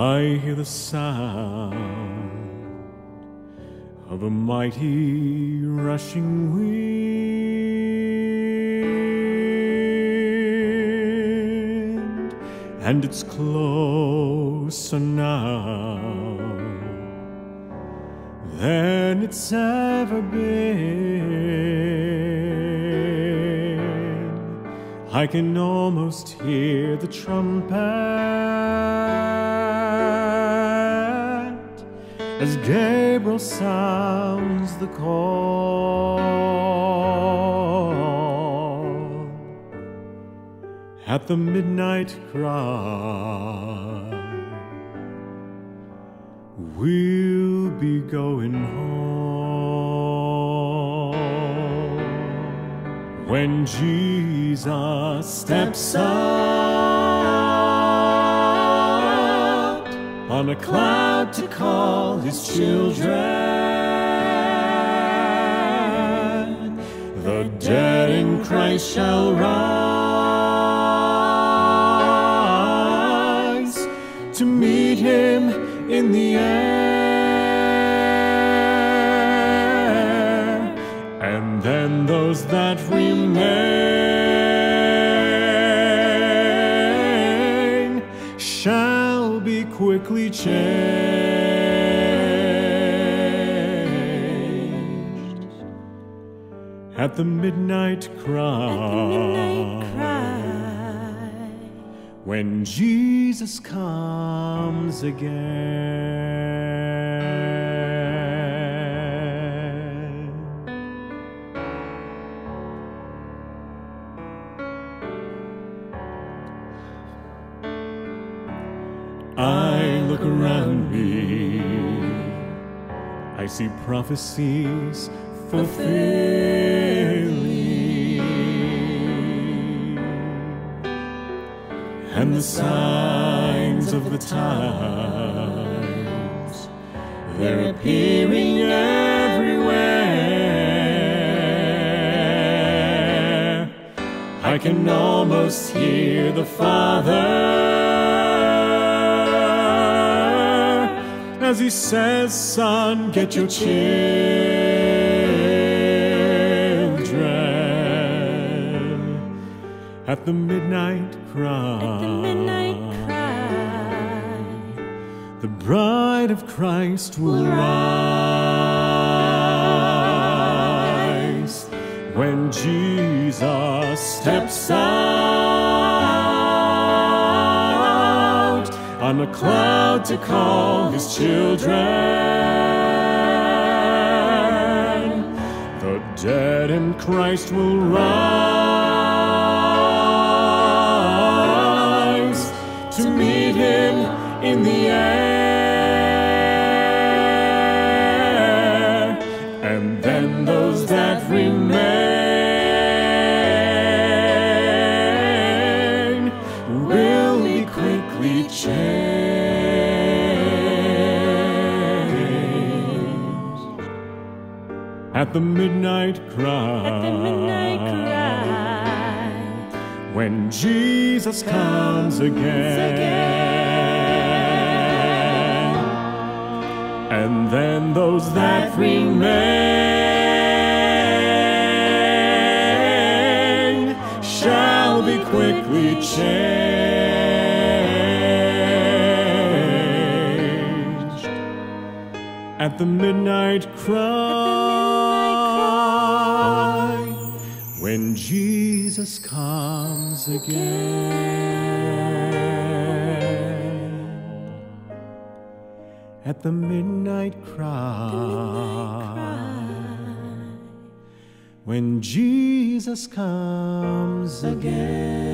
I hear the sound of a mighty rushing wind, and it's closer now than it's ever been. I can almost hear the trumpet as Gabriel sounds the call at the midnight cry. We'll be going home when Jesus steps out on a cloud to call his children. The dead in Christ shall rise to meet him in the air, and then those that remain quickly changed at the midnight cry. When Jesus comes again. I look around me, I see prophecies fulfilling and the signs of the times they're appearing everywhere. I can almost hear the Father as he says, Son, get your children at the midnight cry. At the midnight cry. The bride of Christ will rise when Jesus steps out on a cloud to call his children. The dead in Christ will rise to meet him in the air, and then those that remain at the midnight cry. At the midnight cry. When Jesus comes again, and then those that remain shall be quickly changed at the midnight cry when Jesus comes again. At the midnight cry. When Jesus comes again